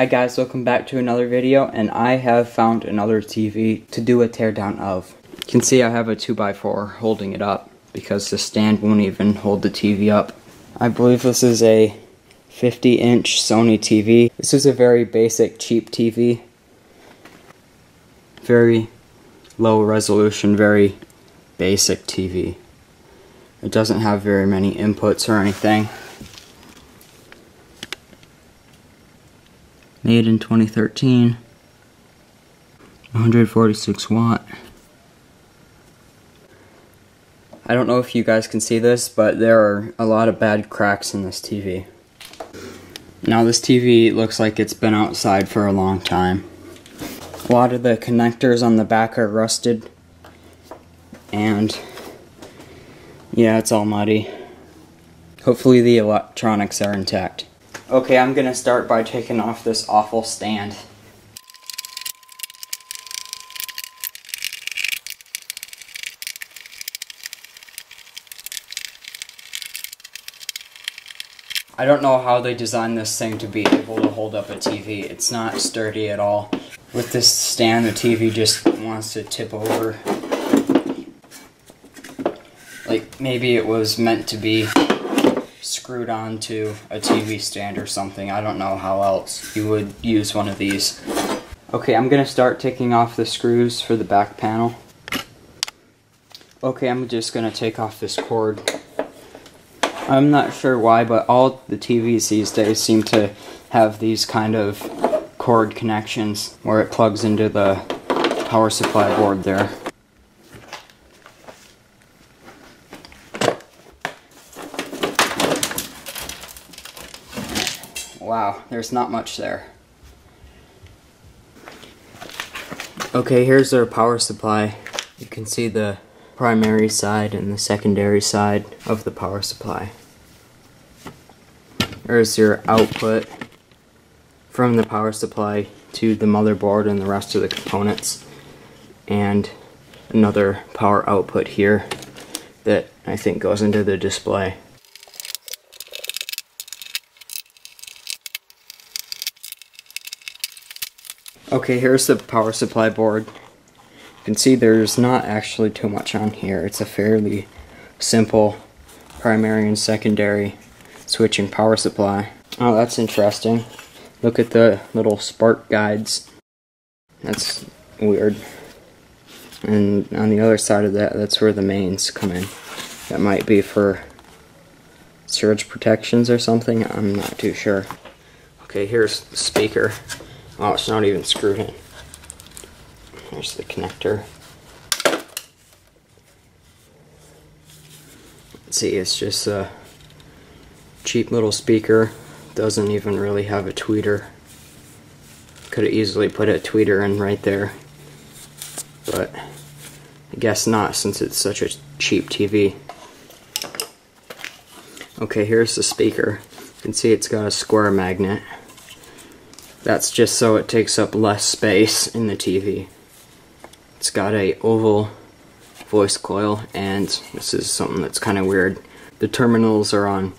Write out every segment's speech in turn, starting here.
Hi guys, welcome back to another video and I have found another TV to do a teardown of. You can see I have a 2x4 holding it up because the stand won't even hold the TV up. I believe this is a 50 inch Sony TV. This is a very basic cheap TV. Very low resolution, very basic TV. It doesn't have very many inputs or anything. Made in 2013. 146 watt. I don't know if you guys can see this, but there are a lot of bad cracks in this TV. Now this TV looks like it's been outside for a long time. A lot of the connectors on the back are rusted. And yeah, it's all muddy. Hopefully the electronics are intact. Okay, I'm gonna start by taking off this awful stand. I don't know how they designed this thing to be able to hold up a TV. It's not sturdy at all. With this stand, the TV just wants to tip over. Like, maybe it was meant to be screwed onto a TV stand or something. I don't know how else you would use one of these. Okay, I'm gonna start taking off the screws for the back panel. Okay, I'm just gonna take off this cord. I'm not sure why, but all the TVs these days seem to have these kind of cord connections where it plugs into the power supply board there. Wow, there's not much there. Okay, here's our power supply. You can see the primary side and the secondary side of the power supply. There's your output from the power supply to the motherboard and the rest of the components. And another power output here that I think goes into the display. Okay, here's the power supply board. You can see there's not actually too much on here. It's a fairly simple primary and secondary switching power supply. Oh, that's interesting. Look at the little spark guides. That's weird. And on the other side of that, that's where the mains come in. That might be for surge protections or something. I'm not too sure. Okay, here's the speaker. Oh, it's not even screwed in. There's the connector. See, it's just a cheap little speaker. Doesn't even really have a tweeter. Could have easily put a tweeter in right there. But I guess not since it's such a cheap TV. Okay, here's the speaker. You can see it's got a square magnet. That's just so it takes up less space in the TV. It's got a oval voice coil and this is something that's kind of weird. The terminals are on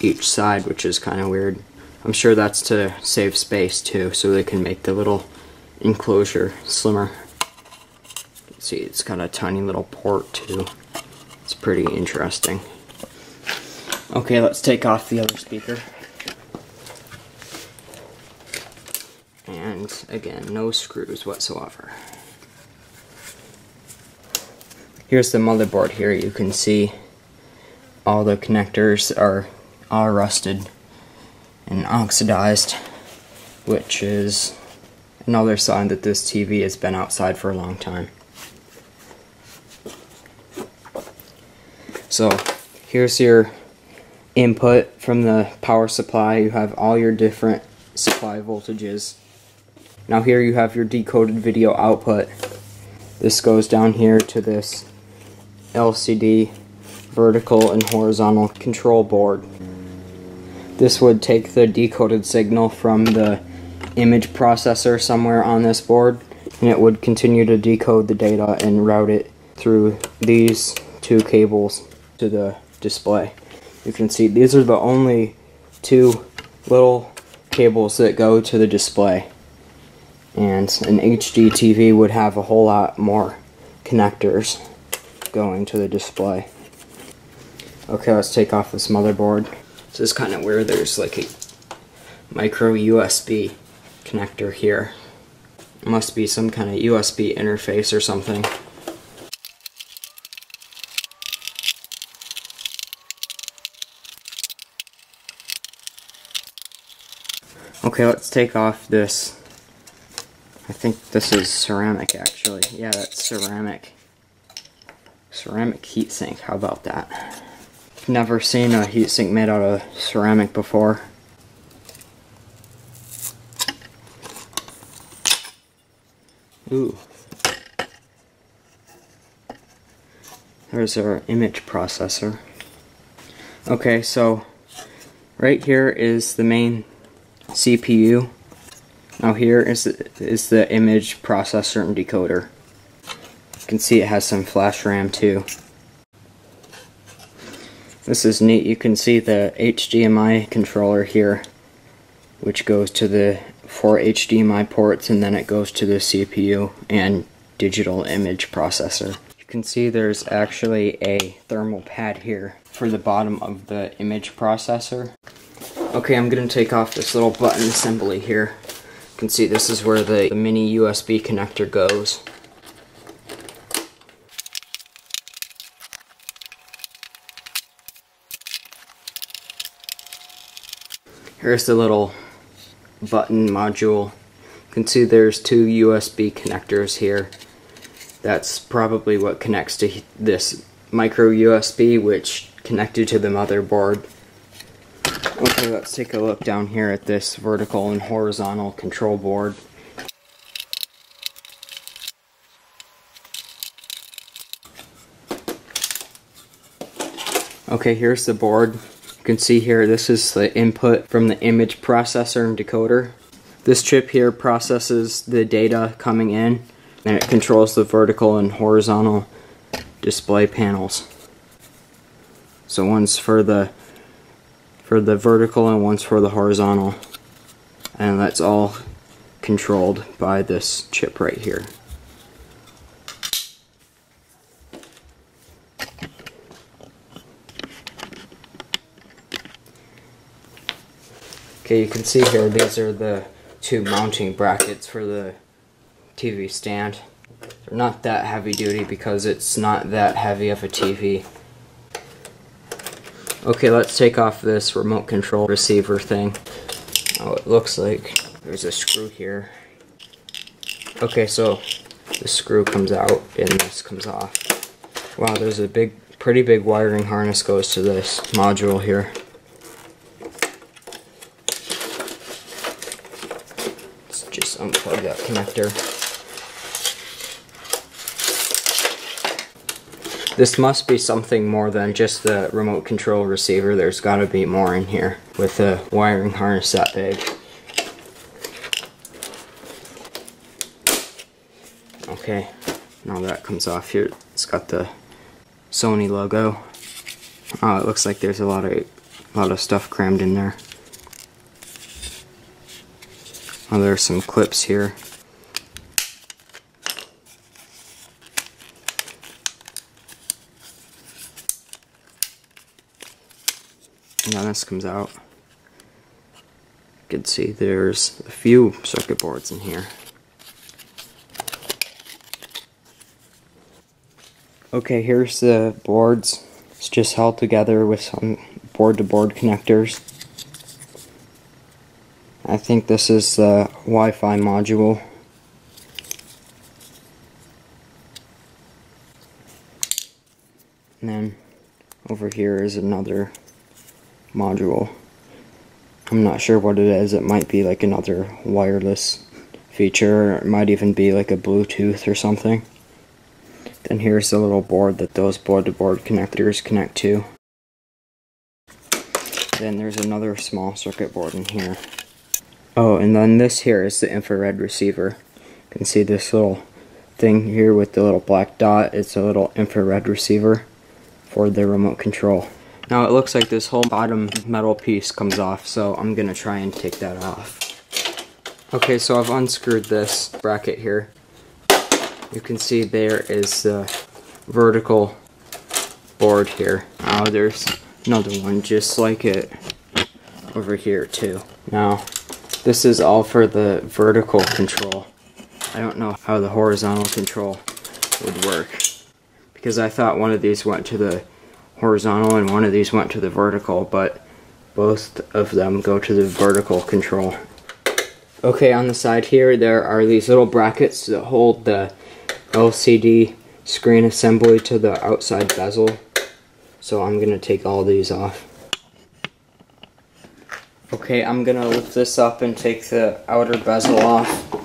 each side which is kind of weird. I'm sure that's to save space too so they can make the little enclosure slimmer. See it's got a tiny little port too. It's pretty interesting. Okay let's take off the other speaker. And again no screws whatsoever. Here's the motherboard here. You can see all the connectors are all rusted and oxidized which is another sign that this TV has been outside for a long time. So here's your input from the power supply. You have all your different supply voltages now here you have your decoded video output. This goes down here to this LCD vertical and horizontal control board. This would take the decoded signal from the image processor somewhere on this board and it would continue to decode the data and route it through these two cables to the display. You can see these are the only two little cables that go to the display. And an HD TV would have a whole lot more connectors going to the display. Okay, let's take off this motherboard. This is kind of where There's like a micro USB connector here. It must be some kind of USB interface or something. Okay, let's take off this. I think this is ceramic actually. Yeah, that's ceramic. Ceramic heatsink, how about that? Never seen a heatsink made out of ceramic before. Ooh. There's our image processor. Okay, so right here is the main CPU. Now here is the, is the image processor and decoder. You can see it has some flash RAM too. This is neat. You can see the HDMI controller here, which goes to the four HDMI ports and then it goes to the CPU and digital image processor. You can see there's actually a thermal pad here for the bottom of the image processor. Okay, I'm going to take off this little button assembly here. You can see this is where the, the mini USB connector goes. Here's the little button module. You can see there's two USB connectors here. That's probably what connects to this micro USB which connected to the motherboard Okay, let's take a look down here at this vertical and horizontal control board. Okay, here's the board. You can see here, this is the input from the image processor and decoder. This chip here processes the data coming in, and it controls the vertical and horizontal display panels. So one's for the for the vertical and one's for the horizontal. And that's all controlled by this chip right here. Okay, you can see here, these are the two mounting brackets for the TV stand. They're not that heavy duty because it's not that heavy of a TV. Okay, let's take off this remote control receiver thing. Oh, it looks like there's a screw here. Okay, so the screw comes out and this comes off. Wow, there's a big, pretty big wiring harness goes to this module here. Let's just unplug that connector. This must be something more than just the remote control receiver. There's got to be more in here with a wiring harness that big. Okay, now that comes off here. It's got the Sony logo. Oh, it looks like there's a lot of a lot of stuff crammed in there. Oh, there's some clips here. Now this comes out. You can see there's a few circuit boards in here. Okay, here's the boards. It's just held together with some board-to-board -board connectors. I think this is the Wi-Fi module. And then over here is another module. I'm not sure what it is. It might be like another wireless feature, it might even be like a Bluetooth or something. Then here's the little board that those board-to-board -board connectors connect to. Then there's another small circuit board in here. Oh, and then this here is the infrared receiver. You can see this little thing here with the little black dot. It's a little infrared receiver for the remote control. Now it looks like this whole bottom metal piece comes off, so I'm gonna try and take that off. Okay, so I've unscrewed this bracket here. You can see there is the vertical board here. Now there's another one just like it over here too. Now, this is all for the vertical control. I don't know how the horizontal control would work because I thought one of these went to the horizontal and one of these went to the vertical, but both of them go to the vertical control. Okay, on the side here, there are these little brackets that hold the LCD screen assembly to the outside bezel. So I'm to take all these off. Okay, I'm to lift this up and take the outer bezel off.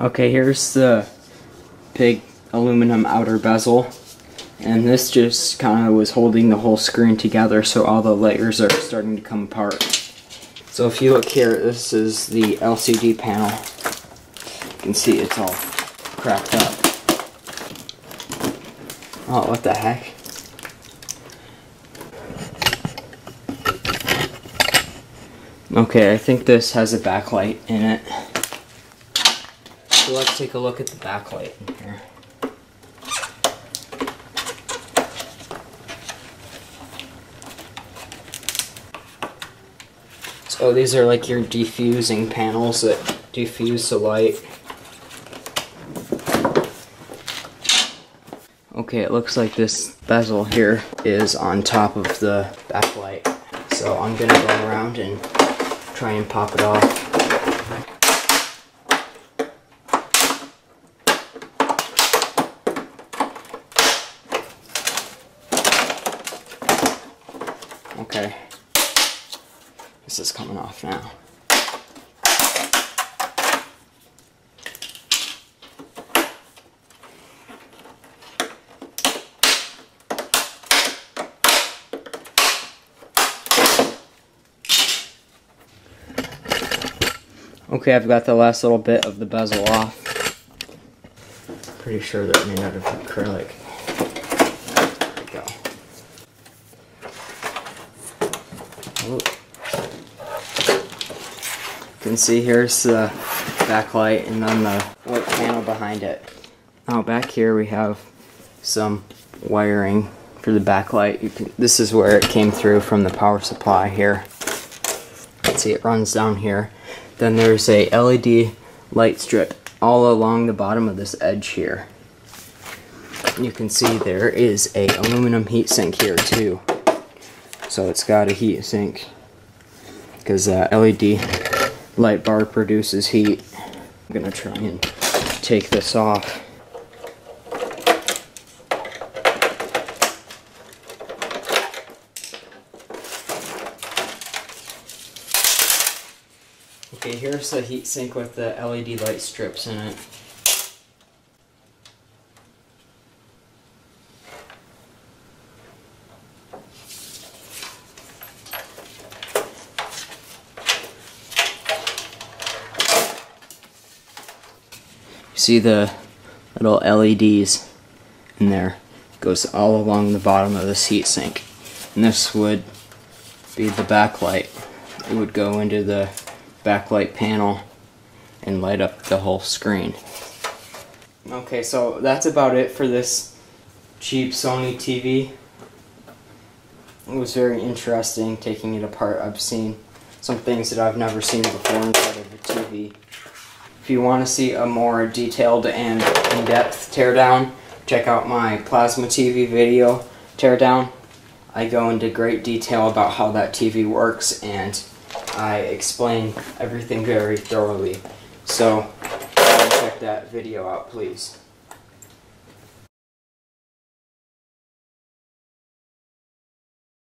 Okay, here's the big aluminum outer bezel. And this just kind of was holding the whole screen together so all the layers are starting to come apart. So if you look here, this is the LCD panel. You can see it's all cracked up. Oh, what the heck? Okay, I think this has a backlight in it. So let's take a look at the backlight in here. So these are like your diffusing panels that diffuse the light. Okay, it looks like this bezel here is on top of the backlight. So I'm gonna go around and try and pop it off. Okay. This is coming off now. Okay, I've got the last little bit of the bezel off. Pretty sure they're made out of acrylic. Go. Oh. You can see here's the backlight and then the white panel behind it. Now back here we have some wiring for the backlight. Can, this is where it came through from the power supply here. Let's see it runs down here. Then there's a LED light strip all along the bottom of this edge here. You can see there is a aluminum heatsink here too so it's got a heat sink because uh, LED light bar produces heat. I'm gonna try and take this off. Okay, here's the heat sink with the LED light strips in it. You see the little LEDs in there? It goes all along the bottom of this heat sink. And this would be the backlight. It would go into the backlight panel and light up the whole screen. Okay so that's about it for this cheap Sony TV it was very interesting taking it apart. I've seen some things that I've never seen before inside of a TV if you want to see a more detailed and in-depth teardown, check out my Plasma TV video teardown. I go into great detail about how that TV works and I explain everything very thoroughly. So check that video out please.